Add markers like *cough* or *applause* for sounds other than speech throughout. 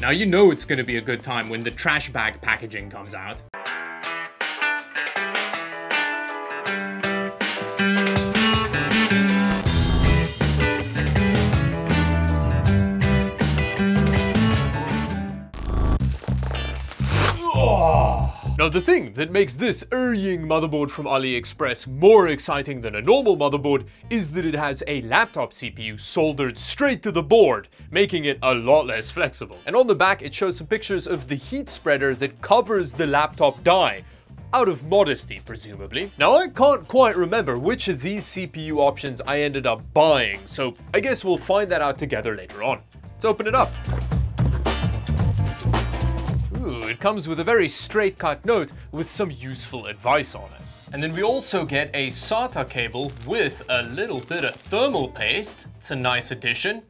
Now you know it's gonna be a good time when the trash bag packaging comes out. Oh. Now the thing that makes this Erying motherboard from AliExpress more exciting than a normal motherboard is that it has a laptop CPU soldered straight to the board, making it a lot less flexible. And on the back it shows some pictures of the heat spreader that covers the laptop die, out of modesty, presumably. Now, I can't quite remember which of these CPU options I ended up buying, so I guess we'll find that out together later on. Let's open it up. Comes with a very straight cut note with some useful advice on it. And then we also get a SATA cable with a little bit of thermal paste. It's a nice addition.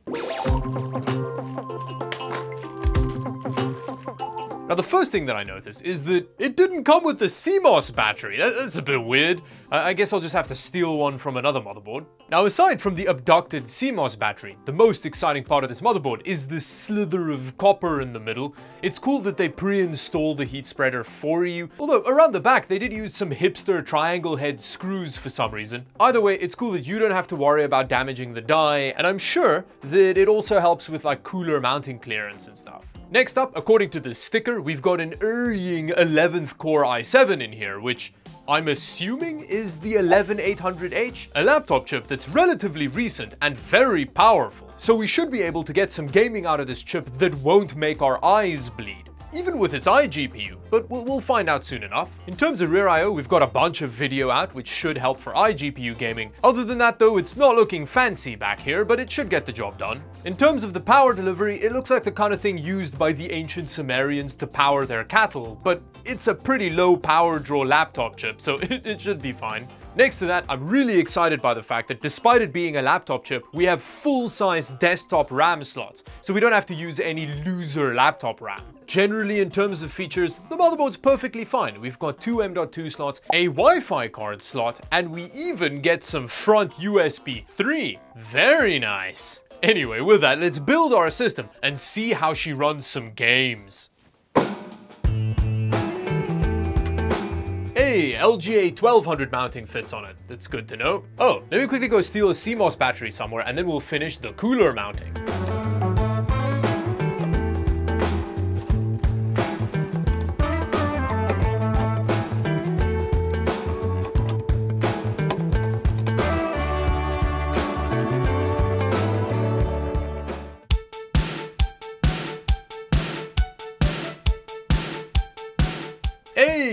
Now the first thing that I noticed is that it didn't come with the CMOS battery. That's a bit weird. I, guess I'll just have to steal one from another motherboard. Now aside from the abducted CMOS battery, the most exciting part of this motherboard is the slither of copper in the middle. It's cool that they pre-install the heat spreader for you, although around the back they did use some hipster triangle head screws for some reason. Either way, it's cool that you don't have to worry about damaging the die, and I'm sure that it also helps with like cooler mounting clearance and stuff. Next up, according to the sticker, we've got an Erying 11th core i7 in here, which I'm assuming is the 11800H, a laptop chip that's relatively recent and very powerful. So we should be able to get some gaming out of this chip that won't make our eyes bleed even with its iGPU, but we'll, find out soon enough. In terms of rear I.O., we've got a bunch of video out, which should help for iGPU gaming. Other than that though, it's not looking fancy back here, but it should get the job done. In terms of the power delivery, it looks like the kind of thing used by the ancient Sumerians to power their cattle, but it's a pretty low power draw laptop chip, so *laughs* it, it should be fine. Next to that, I'm really excited by the fact that despite it being a laptop chip, we have full-size desktop RAM slots, so we don't have to use any loser laptop RAM. Generally, in terms of features, the motherboard's perfectly fine. We've got two M.2 slots, a Wi-Fi card slot, and we even get some front USB 3. Very nice. Anyway, with that, let's build our system and see how she runs some games. Hey, LGA 1200 mounting fits on it. That's good to know. Oh, let me quickly go steal a CMOS battery somewhere and then we'll finish the cooler mounting.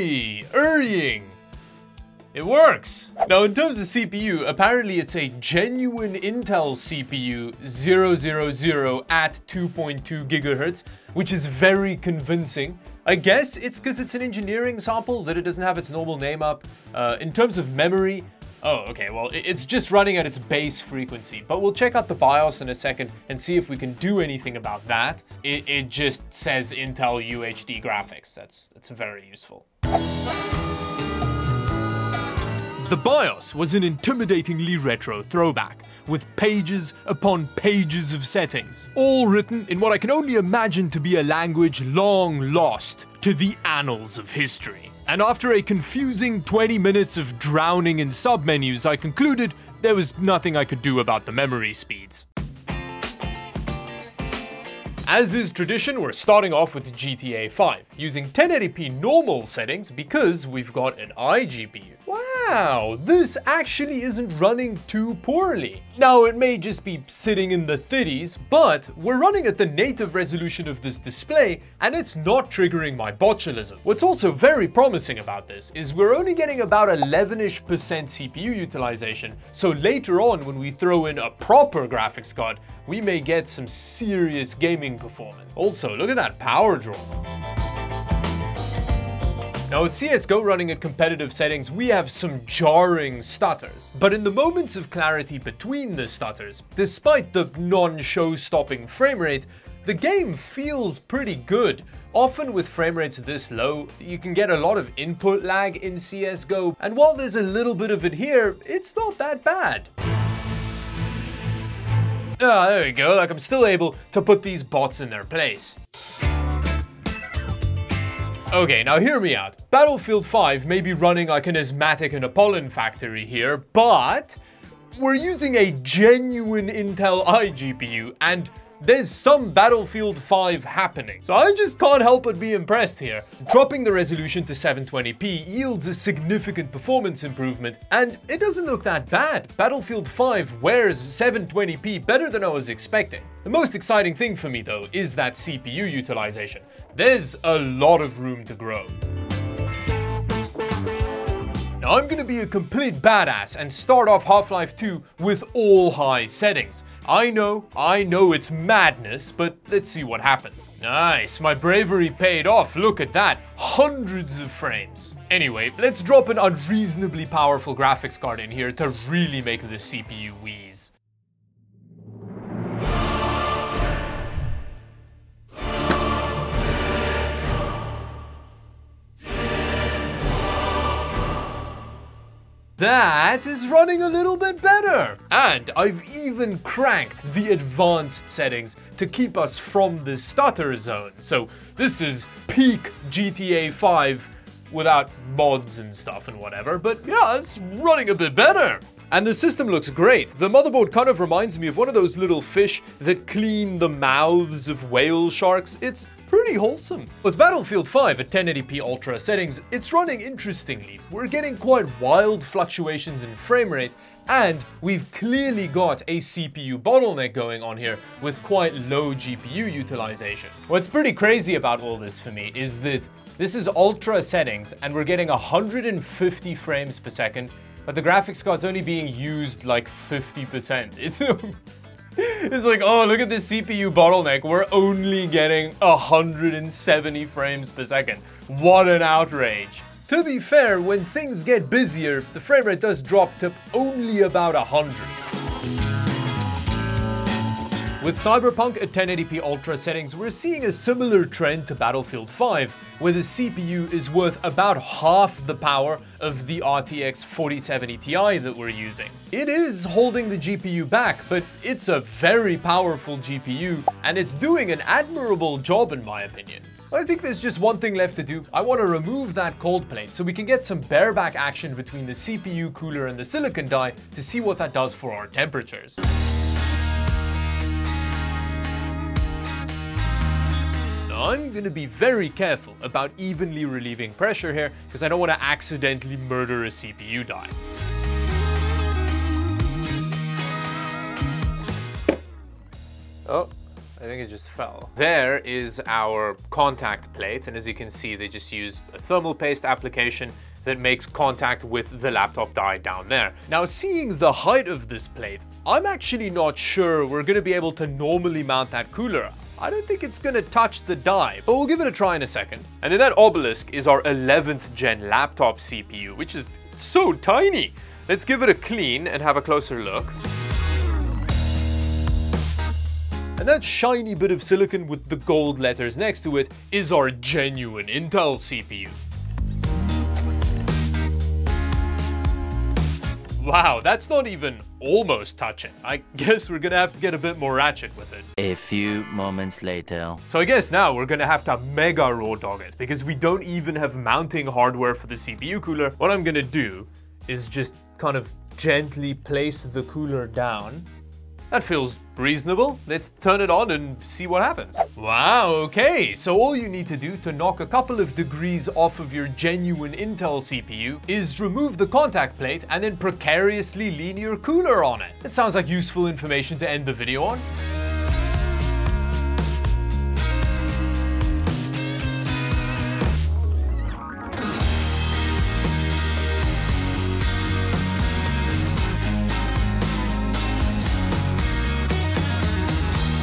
Hey! It works! Now in terms of CPU, apparently it's a genuine Intel CPU 000 at 2.2 gigahertz, which is very convincing. I guess it's because it's an engineering sample that it doesn't have its normal name up. Uh, in terms of memory, Oh, okay, well, it's just running at its base frequency, but we'll check out the BIOS in a second and see if we can do anything about that. It, it just says Intel UHD graphics. That's, that's very useful. The BIOS was an intimidatingly retro throwback, with pages upon pages of settings, all written in what I can only imagine to be a language long lost to the annals of history. And after a confusing 20 minutes of drowning in submenus, I concluded there was nothing I could do about the memory speeds. As is tradition, we're starting off with GTA 5, using 1080p normal settings because we've got an iGPU. Wow, this actually isn't running too poorly. Now, it may just be sitting in the 30s, but we're running at the native resolution of this display, and it's not triggering my botulism. What's also very promising about this is we're only getting about 11-ish percent CPU utilization, so later on when we throw in a proper graphics card, we may get some serious gaming performance. Also, look at that power draw. Now with CSGO running at competitive settings, we have some jarring stutters. But in the moments of clarity between the stutters, despite the non-show-stopping frame rate, the game feels pretty good. Often with frame rates this low, you can get a lot of input lag in CSGO, and while there's a little bit of it here, it's not that bad. Ah, there we go, like I'm still able to put these bots in their place. Okay, now hear me out. Battlefield 5 may be running like an asthmatic in a pollen factory here, but we're using a genuine Intel iGPU and there's some Battlefield 5 happening. So I just can't help but be impressed here. Dropping the resolution to 720p yields a significant performance improvement, and it doesn't look that bad. Battlefield 5 wears 720p better than I was expecting. The most exciting thing for me though is that CPU utilization. There's a lot of room to grow. Now I'm gonna be a complete badass and start off Half-Life 2 with all high settings. I know, I know it's madness, but let's see what happens. Nice, my bravery paid off, look at that. Hundreds of frames. Anyway, let's drop an unreasonably powerful graphics card in here to really make the CPU wheeze. That is running a little bit better. And I've even cranked the advanced settings to keep us from the stutter zone. So this is peak GTA 5 without mods and stuff and whatever, but yeah, it's running a bit better. And the system looks great. The motherboard kind of reminds me of one of those little fish that clean the mouths of whale sharks. It's pretty wholesome. With Battlefield 5 at 1080p Ultra settings, it's running interestingly. We're getting quite wild fluctuations in frame rate, and we've clearly got a CPU bottleneck going on here with quite low GPU utilization. What's pretty crazy about all this for me is that this is ultra settings and we're getting 150 frames per second, but the graphics card's only being used like 50%. *laughs* It's it's like, oh, look at this CPU bottleneck. We're only getting 170 frames per second. What an outrage. To be fair, when things get busier, the frame rate does drop to only about 100. With Cyberpunk at 1080p Ultra settings, we're seeing a similar trend to Battlefield 5, where the CPU is worth about half the power of the RTX 4070 Ti that we're using. It is holding the GPU back, but it's a very powerful GPU, and it's doing an admirable job in my opinion. I think there's just one thing left to do. I want to remove that cold plate so we can get some bareback action between the CPU cooler and the silicon die to see what that does for our temperatures. I'm gonna be very careful about evenly relieving pressure here because I don't want to accidentally murder a CPU die. Oh, I think it just fell. There is our contact plate, and as you can see, they just use a thermal paste application that makes contact with the laptop die down there. Now, seeing the height of this plate, I'm actually not sure we're gonna be able to normally mount that cooler. I don't think it's gonna touch the die, but we'll give it a try in a second. And then that obelisk is our 11th gen laptop CPU, which is so tiny. Let's give it a clean and have a closer look. And that shiny bit of silicon with the gold letters next to it is our genuine Intel CPU. Wow, that's not even almost touching. I guess we're gonna have to get a bit more ratchet with it. A few moments later. So I guess now we're gonna have to mega raw dog it because we don't even have mounting hardware for the CPU cooler. What I'm gonna do is just kind of gently place the cooler down that feels reasonable. Let's turn it on and see what happens. Wow, okay. So all you need to do to knock a couple of degrees off of your genuine Intel CPU is remove the contact plate and then precariously lean your cooler on it. That sounds like useful information to end the video on.